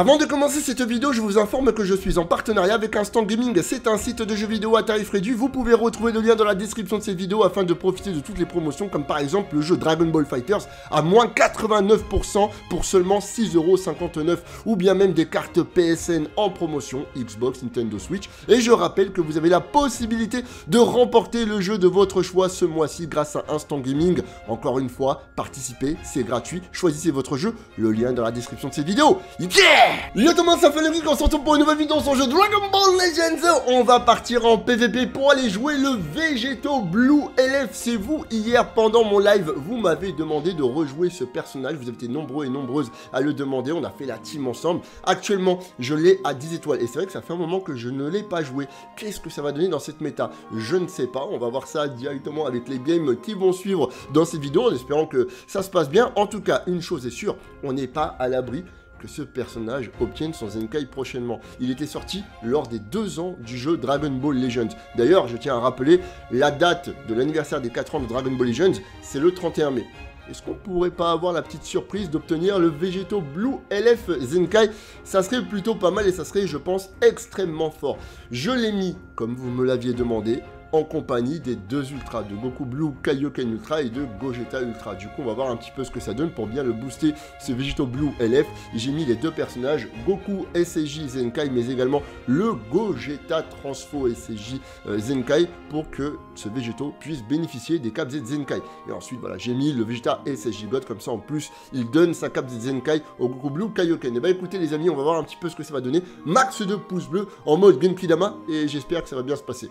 Avant de commencer cette vidéo, je vous informe que je suis en partenariat avec Instant Gaming. C'est un site de jeux vidéo à tarif réduit. Vous pouvez retrouver le lien dans la description de cette vidéo afin de profiter de toutes les promotions, comme par exemple le jeu Dragon Ball Fighters à moins 89% pour seulement 6,59€ ou bien même des cartes PSN en promotion, Xbox, Nintendo Switch. Et je rappelle que vous avez la possibilité de remporter le jeu de votre choix ce mois-ci grâce à Instant Gaming. Encore une fois, participez, c'est gratuit. Choisissez votre jeu, le lien dans la description de cette vidéo. Yeah Yo tout le monde, ça fait le geek, on se retrouve pour une nouvelle vidéo sur le jeu Dragon Ball Legends. On va partir en PVP pour aller jouer le Végéto Blue LF C'est vous, hier pendant mon live, vous m'avez demandé de rejouer ce personnage. Vous avez été nombreux et nombreuses à le demander, on a fait la team ensemble. Actuellement, je l'ai à 10 étoiles. Et c'est vrai que ça fait un moment que je ne l'ai pas joué. Qu'est-ce que ça va donner dans cette méta? Je ne sais pas, on va voir ça directement avec les games qui vont suivre dans cette vidéo En espérant que ça se passe bien. En tout cas, une chose est sûre, on n'est pas à l'abri que ce personnage obtienne son Zenkai prochainement. Il était sorti lors des deux ans du jeu Dragon Ball Legends. D'ailleurs, je tiens à rappeler, la date de l'anniversaire des 4 ans de Dragon Ball Legends, c'est le 31 mai. Est-ce qu'on pourrait pas avoir la petite surprise d'obtenir le Végéto Blue LF Zenkai? Ça serait plutôt pas mal et ça serait, je pense, extrêmement fort. Je l'ai mis, comme vous me l'aviez demandé, en compagnie des deux Ultras, de Goku Blue Kaioken Ultra et de Gogeta Ultra. Du coup, on va voir un petit peu ce que ça donne pour bien le booster, ce Végéto Blue LF. J'ai mis les deux personnages, Goku SJ Zenkai, mais également le Gogeta Transfo SJ euh, Zenkai, pour que ce Végéto puisse bénéficier des caps Z Zenkai. Et ensuite, voilà, j'ai mis le Vegeta SJ God, comme ça en plus, il donne sa cap Z Zenkai au Goku Blue Kaioken. Et bah écoutez les amis, on va voir un petit peu ce que ça va donner. Max de pouces bleus en mode Genki Dama, et j'espère que ça va bien se passer.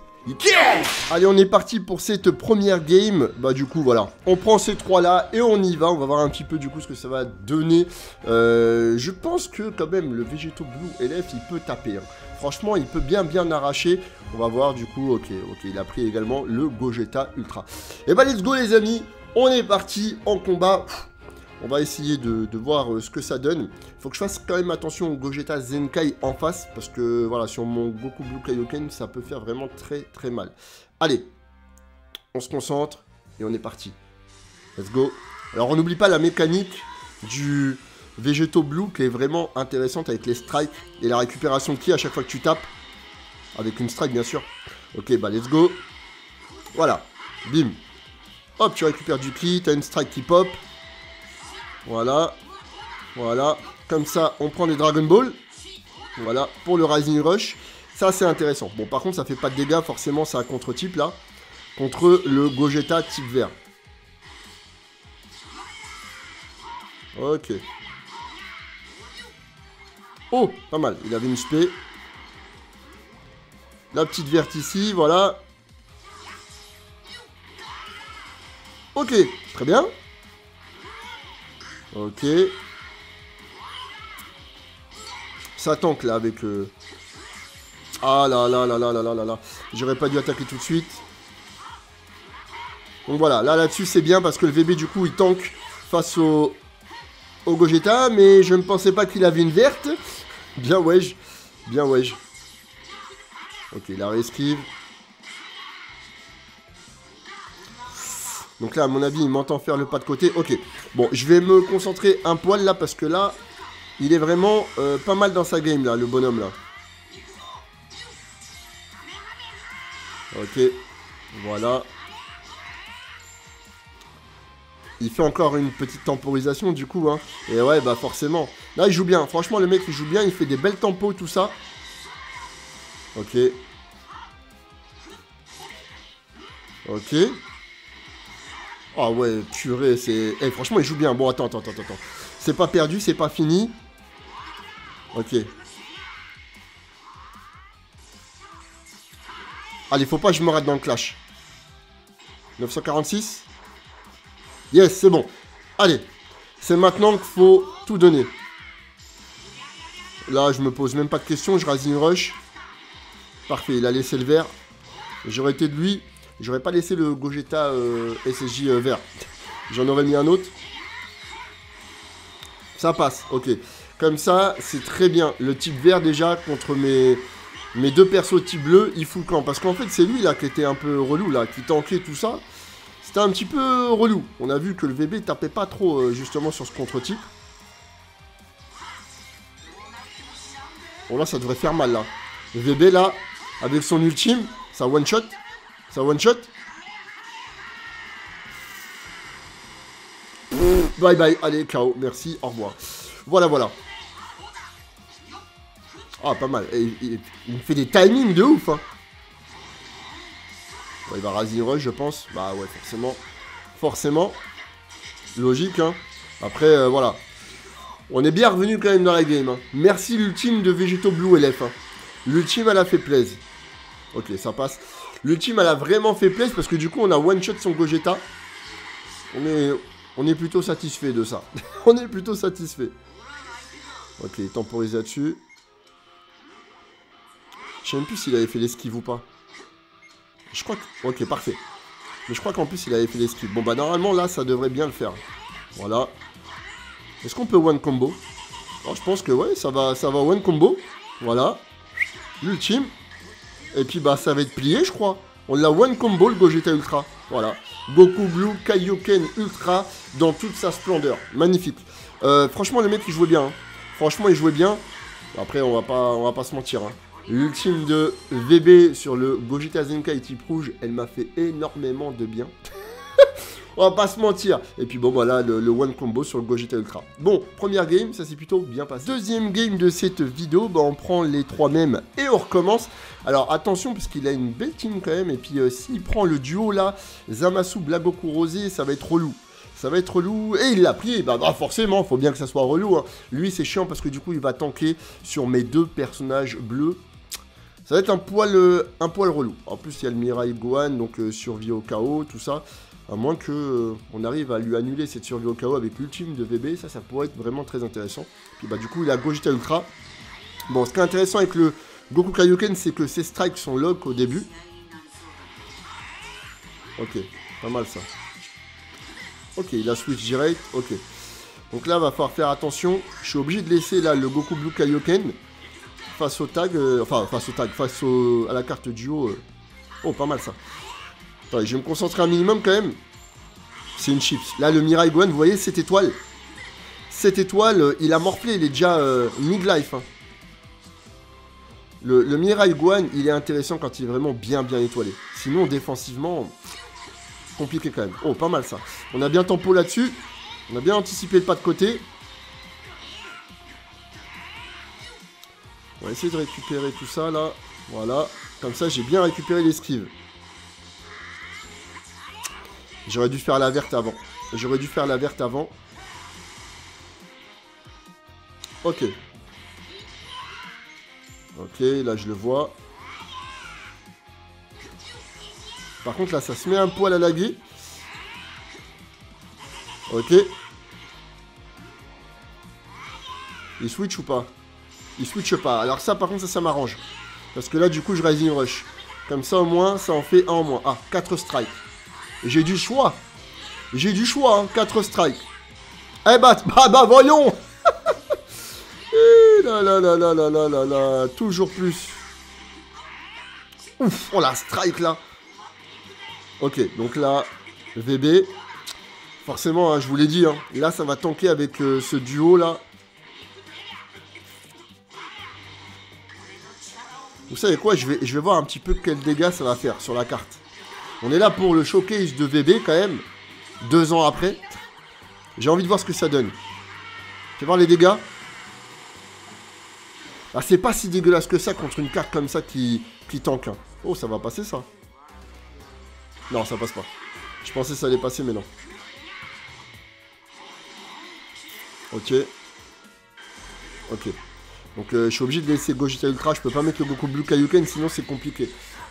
Allez, on est parti pour cette première game. Bah du coup, voilà. On prend ces trois-là et on y va. On va voir un petit peu du coup ce que ça va donner. Euh, je pense que quand même, le Végéto Blue LF, il peut taper. Hein. Franchement, il peut bien bien arracher. On va voir du coup, ok, ok, il a pris également le Gogeta Ultra. Et bah let's go les amis, on est parti en combat. On va essayer de, voir euh, ce que ça donne. Faut que je fasse quand même attention au Gogeta Zenkai en face, parce que voilà, sur mon Goku Blue Kaioken, ça peut faire vraiment très très mal. Allez, on se concentre et on est parti. Let's go. Alors on n'oublie pas la mécanique du Végéto Blue qui est vraiment intéressante avec les strikes et la récupération de ki à chaque fois que tu tapes. Avec une strike bien sûr. Ok, bah let's go. Voilà, bim. Hop, tu récupères du ki, t'as une strike qui pop. Voilà. Voilà. Comme ça, on prend des Dragon Ball. Voilà, pour le Rising Rush. Ça, c'est intéressant. Bon, par contre, ça fait pas de dégâts, forcément, c'est un contre-type, là. Contre le Gogeta type vert. Ok. Oh, pas mal. Il avait une spé. La petite verte ici, voilà. Ok, très bien. Ok. Ça tank là avec... Euh... Ah là là là là là là là là. J'aurais pas dû attaquer tout de suite. Donc voilà, là là-dessus c'est bien parce que le VB du coup il tank face au, au Gogeta. Mais je ne pensais pas qu'il avait une verte. Bien wesh. Bien wesh. Ok, la resquive. Donc là, à mon avis, il m'entend faire le pas de côté. Ok. Bon, je vais me concentrer un poil là parce que là, il est vraiment euh, pas mal dans sa game là, le bonhomme là. Ok. Voilà. Il fait encore une petite temporisation du coup. Hein. Et ouais, bah forcément. Là, il joue bien. Franchement, le mec, il joue bien. Il fait des belles tempos, tout ça. Ok. Ok. Ah ouais, purée, c'est... Eh, franchement, il joue bien. Bon, attends, attends, attends, attends. C'est pas perdu, c'est pas fini. Ok. Allez, faut pas que je me rate dans le clash. 946 Yes, c'est bon. Allez, c'est maintenant qu'il faut tout donner. Là, je me pose même pas de questions, je rase une rush. Parfait, il a laissé le vert. J'aurais été de lui, J'aurais pas laissé le Gogeta euh, SSJ euh, vert. J'en aurais mis un autre. Ça passe, ok. Comme ça, c'est très bien. Le type vert déjà contre mes, mes deux persos type bleu, il fout le. Parce qu'en fait, c'est lui là qui était un peu relou là, qui tankait tout ça. C'était un petit peu relou. On a vu que le VB tapait pas trop euh, justement sur ce contre-type. Bon, là, ça devrait faire mal, là. VB, là, avec son ultime, ça one-shot. Ça one-shot. Bye bye, allez, KO, merci, au revoir. Voilà, voilà. Ah, pas mal. il, me fait des timings de ouf, hein. il va raser rush, je pense. Bah ouais, forcément. Forcément. Logique, hein. Après, euh, voilà. On est bien revenu quand même dans la game. Hein. Merci l'ultime de Végéto Blue LF. Hein. L'ultime, elle a fait plaisir. Ok, ça passe. L'ultime, elle a vraiment fait plaisir parce que du coup, on a one-shot son Gogeta. On est, on est plutôt satisfait de ça. on est plutôt satisfait. Ok, temporisé là-dessus. Je sais même plus s'il avait fait l'esquive ou pas. Je crois que... Ok, parfait. Mais je crois qu'en plus, il avait fait l'esquive. Bon, bah, normalement, là, ça devrait bien le faire. Voilà. Est-ce qu'on peut one combo? Je pense que, ouais, ça va, ça va one combo. Voilà. L'ultime. Et puis, bah, ça va être plié, je crois. On l'a one combo, le Gogeta Ultra. Voilà. Goku Blue Kaioken Ultra dans toute sa splendeur. Magnifique. Euh, franchement, le mec, il jouait bien. Hein. Franchement, il jouait bien. Après, on va pas, on va pas se mentir. Hein. L'ultime de VB sur le Gogeta Zenkai type rouge, elle m'a fait énormément de bien. On va pas se mentir. Et puis bon, voilà, le, one combo sur le Gogeta Ultra. Bon, première game, ça s'est plutôt bien passé. Deuxième game de cette vidéo, bah, on prend les trois mêmes et on recommence. Alors attention, parce qu'il a une belle team quand même. Et puis euh, s'il prend le duo là, Zamasu Blagoku Rosé, ça va être relou ça va être relou. Et il l'a pris, bah, bah, forcément, faut bien que ça soit relou. Hein. Lui, c'est chiant parce que du coup, il va tanker sur mes deux personnages bleus. Ça va être un poil, euh, un poil relou. En plus, il y a le Mirai Gohan, donc euh, survie au chaos, tout ça. À moins que euh, on arrive à lui annuler cette survie au chaos avec l'ultime de VB, ça, ça pourrait être vraiment très intéressant. Puis bah du coup, il a Gogeta Ultra. Bon, ce qui est intéressant avec le Goku Kaioken, c'est que ses strikes sont lock au début. Ok, pas mal ça. Ok, il a switch direct, ok. Donc là, va falloir faire attention. Je suis obligé de laisser là le Goku Blue Kaioken face au tag, euh, enfin face au tag, face à la carte duo. Euh. Oh, pas mal ça. Attends, je vais me concentrer un minimum quand même. C'est une chips. Là, le Mirai Gohan, vous voyez cette étoile Cette étoile, euh, il a morflé, il est déjà mid-life. Hein. Le, le Mirai Gohan, il est intéressant quand il est vraiment bien bien étoilé. Sinon, défensivement, compliqué quand même. Oh, pas mal ça. On a bien tempo là-dessus. On a bien anticipé le pas de côté. On va essayer de récupérer tout ça là. Voilà. Comme ça, j'ai bien récupéré l'esquive. J'aurais dû faire la verte avant. J'aurais dû faire la verte avant. Ok. Ok, là je le vois. Par contre là ça se met un poil à laguer. Ok. Il switch ou pas? Il switch pas. Alors ça, par contre, ça, ça m'arrange. Parce que là, du coup, je Rising Rush. Comme ça, au moins, ça en fait un en moins. Ah, 4 strikes. J'ai du choix. J'ai du choix, hein, 4 strikes. Eh bah, bah, bah, voyons eh là, là, là, là, là, là, là, toujours plus. Ouf, oh la strike, là. Ok, donc là, VB. Forcément, hein, je vous l'ai dit, hein, là, ça va tanker avec euh, ce duo, là. Vous savez quoi, je vais, je vais voir un petit peu quel dégâts ça va faire sur la carte. On est là pour le showcase de VB quand même, deux ans après. J'ai envie de voir ce que ça donne. Fais voir les dégâts. Ah, c'est pas si dégueulasse que ça contre une carte comme ça qui, qui tank. Hein. Oh, ça va passer ça. Non, ça passe pas. Je pensais que ça allait passer, mais non. Ok. Ok. Donc euh, je suis obligé de laisser Gogeta Ultra, je peux pas mettre le Goku Blue Kaioken, sinon c'est compliqué.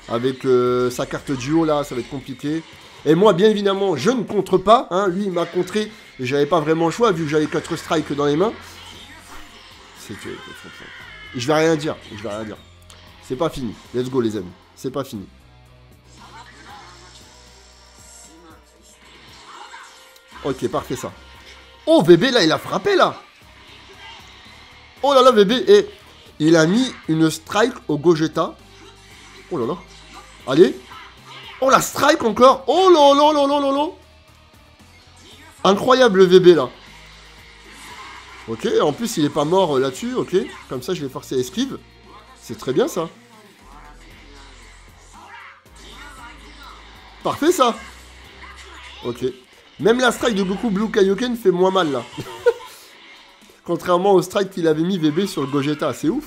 Avec euh, sa carte duo là, ça va être compliqué. Et moi, bien évidemment, je ne contre pas. Hein. Lui, il m'a contré et j'avais pas vraiment le choix vu que j'avais 4 strikes dans les mains. C'est Je vais rien dire, je vais rien dire. C'est pas fini. Let's go les amis. C'est pas fini. Ok, parfait ça. Oh, bébé, là, il a frappé, là Oh là là, bébé. Et il a mis une strike au Gogeta. Oh là là. Allez. Oh la strike encore. Oh là là là là là là. Incroyable le VB là. Ok, en plus il est pas mort euh, là-dessus, ok. Comme ça je vais forcer à esquive. C'est très bien ça. Parfait ça Ok. Même la strike de Goku Blue Kaioken fait moins mal là. Contrairement au strike qu'il avait mis VB sur le Gogeta, c'est ouf.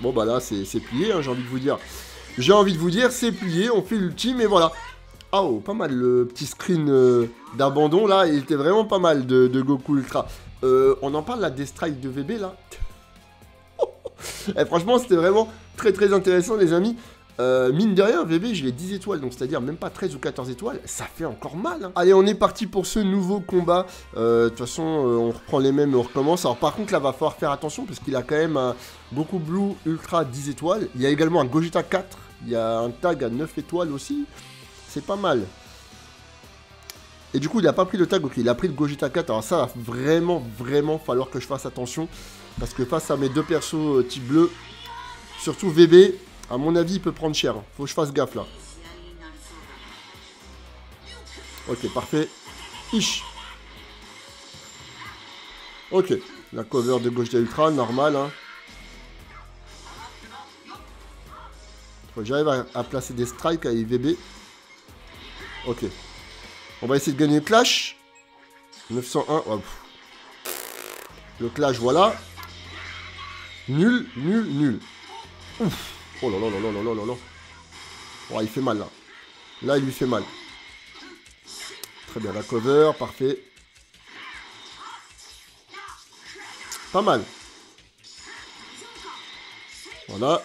Bon bah là c'est plié, hein, j'ai envie de vous dire. J'ai envie de vous dire, c'est plié, on fait l'ultime et voilà. Ah oh, pas mal le petit screen euh, d'abandon là, il était vraiment pas mal de, Goku Ultra. Euh, on en parle là des strikes de VB là eh, Franchement c'était vraiment très très intéressant les amis. Euh, mine de rien, VB, je l'ai 10 étoiles, donc c'est-à-dire même pas 13 ou 14 étoiles, ça fait encore mal. Hein. Allez, on est parti pour ce nouveau combat. Euh, de toute façon, euh, on reprend les mêmes et on recommence. Alors par contre, là, va falloir faire attention, parce qu'il a quand même un Goku Blue Ultra 10 étoiles. Il y a également un Gogeta 4, il y a un tag à 9 étoiles aussi. C'est pas mal. Et du coup, il a pas pris le tag, ok, il a pris le Gogeta 4. Alors ça va vraiment, vraiment falloir que je fasse attention. Parce que face à mes deux persos type bleu, surtout VB, à mon avis, il peut prendre cher. Faut que je fasse gaffe là. Ok, parfait. Ish. Ok. La cover de gauche d'Ultra, normal. Hein. Faut que j'arrive à, placer des strikes à IVB. Ok. On va essayer de gagner le clash. 901. Le clash, voilà. Nul, nul, nul. Ouf. Oh là là là là là là là Oh, il fait mal là. Là, il lui fait mal. Très bien, la cover, parfait. Pas mal. Voilà.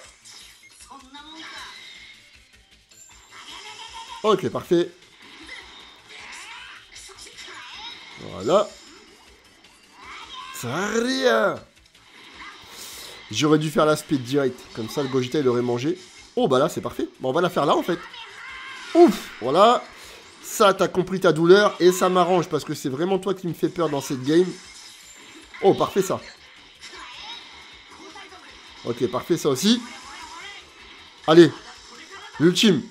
Ok, parfait. Voilà. Ça rien. J'aurais dû faire la speed direct. Comme ça, le Gogeta, il aurait mangé. Oh, bah là, c'est parfait. Bon, on va la faire là, en fait. Ouf Voilà. Ça, t'as compris ta douleur. Et ça m'arrange, parce que c'est vraiment toi qui me fais peur dans cette game. Oh, parfait, ça. Ok, parfait, ça aussi. Allez. L'ultime.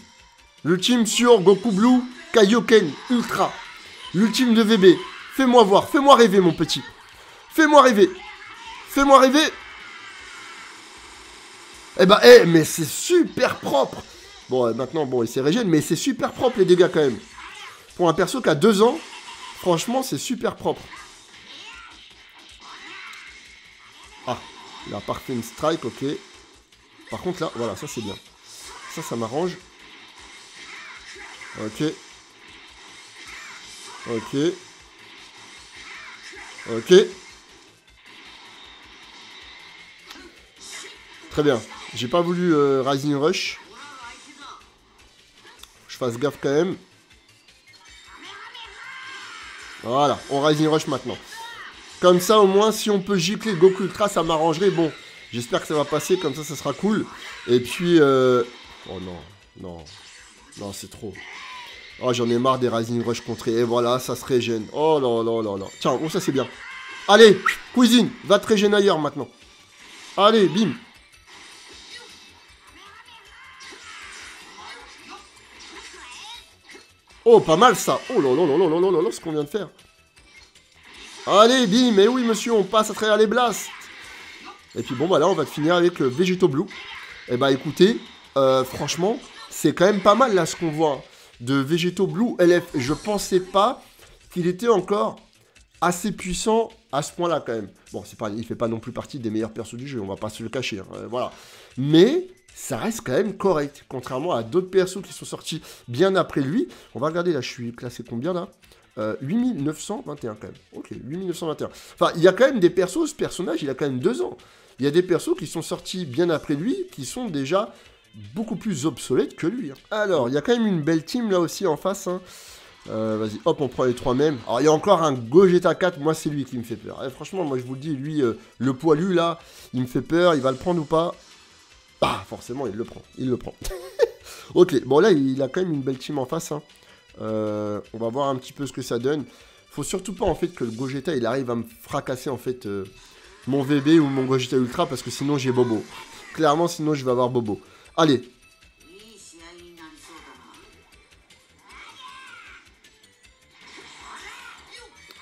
L'ultime sur Goku Blue Kaioken Ultra. L'ultime de VB. Fais-moi voir. Fais-moi rêver, mon petit. Fais-moi rêver. Fais-moi rêver. Eh ben, eh, mais c'est super propre Bon, euh, maintenant, bon, il s'est régène, mais c'est super propre les dégâts quand même. Pour un perso qui a deux ans, franchement, c'est super propre. Ah, il a une strike, ok. Par contre, là, voilà, ça c'est bien. Ça, ça m'arrange. Ok. Ok. Ok. Très bien. J'ai pas voulu euh, Rising Rush. Je fasse gaffe quand même. Voilà, on Rising Rush maintenant. Comme ça, au moins, si on peut gicler Goku Ultra, ça m'arrangerait. Bon, j'espère que ça va passer, comme ça, ça sera cool. Et puis... Euh... Oh non, non, non, c'est trop. Oh, j'en ai marre des Rising Rush contrés. Et voilà, ça se régène. Oh là là là là. Tiens, oh, ça c'est bien. Allez, cuisine, va te régénérer ailleurs maintenant. Allez, bim. Oh, pas mal ça Oh là là là là là là là ce qu'on vient de faire. Allez, bim Mais oui, monsieur, on passe à travers les blasts Et puis bon, bah là, on va finir avec le Végéto Blue. Et eh bah écoutez, euh, franchement, c'est quand même pas mal là ce qu'on voit de Végéto Blue LF. Je pensais pas qu'il était encore assez puissant à ce point-là quand même. Bon, pas, il fait pas non plus partie des meilleurs persos du jeu, on va pas se le cacher. Hein, euh, voilà. Mais ça reste quand même correct, contrairement à d'autres persos qui sont sortis bien après lui. On va regarder là, je suis classé combien là? 8921 euh, quand même. Ok, 8921. Enfin, il y a quand même des persos, ce personnage, il a quand même deux ans. Il y a des persos qui sont sortis bien après lui, qui sont déjà beaucoup plus obsolètes que lui. Hein. Alors, il y a quand même une belle team là aussi en face. Hein. Euh, vas-y, hop, on prend les trois mêmes. Alors, il y a encore un Gogeta 4, moi c'est lui qui me fait peur. Eh, franchement, moi je vous le dis, lui, euh, le poilu là, il me fait peur, il va le prendre ou pas? Bah, forcément, il le prend. Il le prend. ok, bon là, il a quand même une belle team en face. Hein. Euh, on va voir un petit peu ce que ça donne. Faut surtout pas, en fait, que le Gogeta, il arrive à me fracasser, en fait, euh, mon VB ou mon Gogeta Ultra, parce que sinon, j'ai Bobo. Clairement, sinon, je vais avoir Bobo. Allez.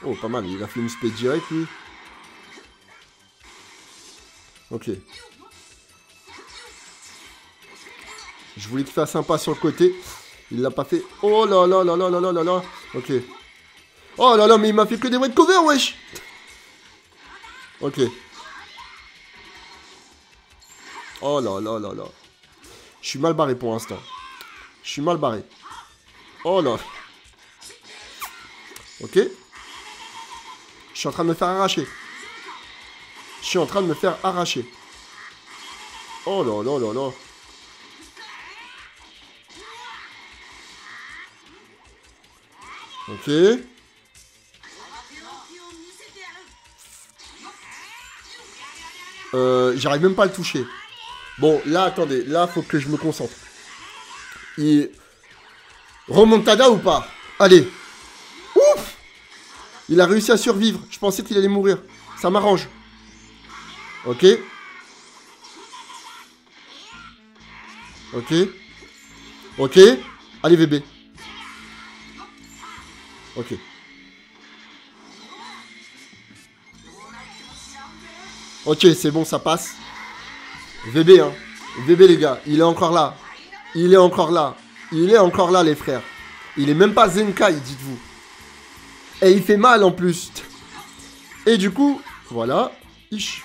Oh, pas mal. Il a fait une speed direct, lui. Ok. Je voulais qu'il fasse un pas sur le côté. Il l'a pas fait. Oh là là là là là là là là. Ok. Oh là là, mais il m'a fait que des wet cover, wesh. Ok. Oh là là là là. Je suis mal barré pour l'instant. Je suis mal barré. Oh là. Ok. Je suis en train de me faire arracher. Je suis en train de me faire arracher. Oh là là là là. Ok. Euh, J'arrive même pas à le toucher. Bon, là, attendez. Là, faut que je me concentre. Il... Remontada ou pas? Allez. Ouf Il a réussi à survivre. Je pensais qu'il allait mourir. Ça m'arrange. Ok. Ok. Ok. Allez, bébé. Ok. Ok, c'est bon, ça passe. VB, hein. VB, les gars, il est encore là. Il est encore là. Il est encore là, les frères. Il est même pas Zenkai, dites-vous. Et il fait mal en plus. Et du coup, voilà. Ish.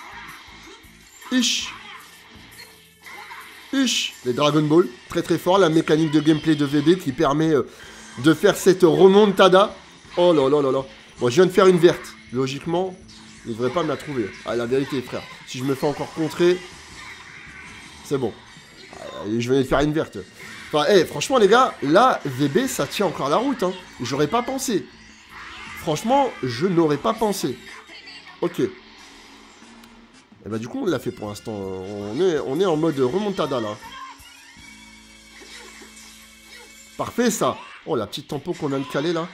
Ish. Ish. Les Dragon Ball, très très fort. La mécanique de gameplay de VB qui permet euh, de faire cette remontada. Oh là là là là. Bon, je viens de faire une verte. Logiquement, il devrait pas me la trouver. Ah, la vérité, frère. Si je me fais encore contrer, c'est bon. Ah, je venais de faire une verte. Enfin, hey, franchement, les gars, là, VB, ça tient encore la route. Hein. J'aurais pas pensé. Franchement, je n'aurais pas pensé. Ok. Et eh bah, du coup, on l'a fait pour l'instant. On est, on est en mode remontada, là. Parfait, ça. Oh, la petite tempo qu'on vient de caler, là.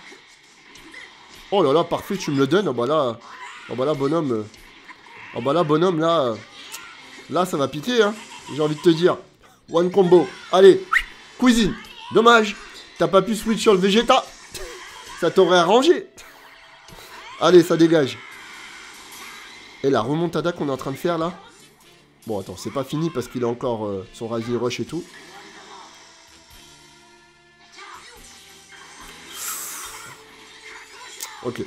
Oh là là, parfait, tu me le donnes. Oh bah là, oh bah là bonhomme. Oh bah là, bonhomme, là. Là, ça va piquer, hein. J'ai envie de te dire. One combo. Allez, cuisine. Dommage. T'as pas pu switch sur le Vegeta. Ça t'aurait arrangé. Allez, ça dégage. Et la remontada qu'on est en train de faire là. Bon, attends, c'est pas fini parce qu'il a encore euh, son Rising Rush et tout. Ok.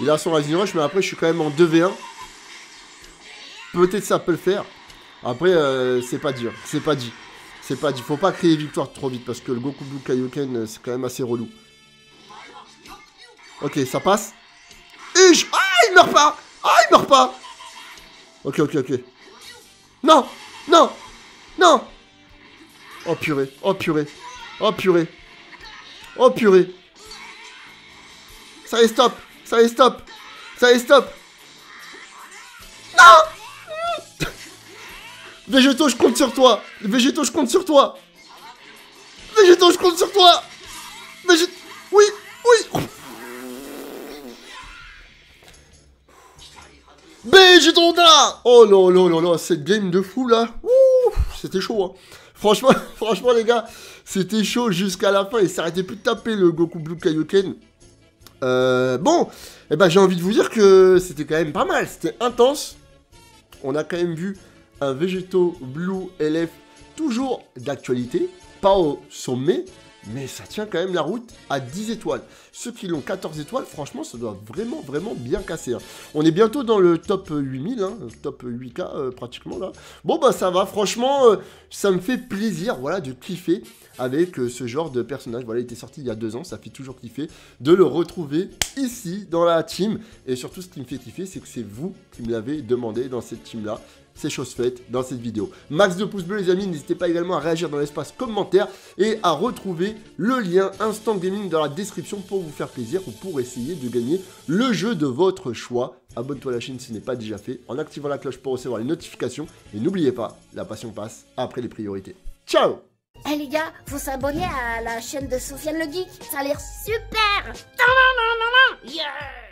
Il a son Rising Rush, mais après, je suis quand même en 2v1. Peut-être ça peut le faire. Après, euh, c'est pas dur. C'est pas dit. C'est pas dit. Faut pas créer victoire trop vite parce que le Goku Blue Kaioken, euh, c'est quand même assez relou. Ok, ça passe. Ish Ah, il meurt pas Ah, il meurt pas Ok, ok, ok. Non Non Non Oh purée Oh purée Oh purée Oh purée Ça est stop. Ça est stop. Ça est stop. Non. Végéto, je compte sur toi. Végéto, je compte sur toi. Végéto, je compte sur toi. Végéto... Oui Oui. Végéto, Oh là là là là, cette game de fou, là. C'était chaud, hein. Franchement, franchement, les gars, c'était chaud jusqu'à la fin. Il s'arrêtait plus de taper le Goku Blue Kaioken. Euh, bon, eh ben, j'ai envie de vous dire que c'était quand même pas mal. C'était intense. On a quand même vu un Végéto Blue LF toujours d'actualité, pas au sommet, mais ça tient quand même la route à 10 étoiles. Ceux qui l'ont 14 étoiles, franchement, ça doit vraiment, vraiment bien casser. Hein. On est bientôt dans le top 8000, hein, top 8K euh, pratiquement là. Bon, bah ça va, franchement, euh, ça me fait plaisir, voilà, de kiffer avec euh, ce genre de personnage. Voilà, il était sorti il y a deux ans, ça fait toujours kiffer de le retrouver ici, dans la team. Et surtout, ce qui me fait kiffer, c'est que c'est vous qui me l'avez demandé dans cette team-là c'est chose faite dans cette vidéo. Max de pouces bleus les amis, n'hésitez pas également à réagir dans l'espace commentaire et à retrouver le lien Instant Gaming dans la description pour vous faire plaisir ou pour essayer de gagner le jeu de votre choix. Abonne-toi à la chaîne si ce n'est pas déjà fait. En activant la cloche pour recevoir les notifications. Et n'oubliez pas, la passion passe après les priorités. Ciao! Eh les gars, faut s'abonner à la chaîne de Sofiane le Geek, ça a l'air super. Non, non, non, non, non Yeah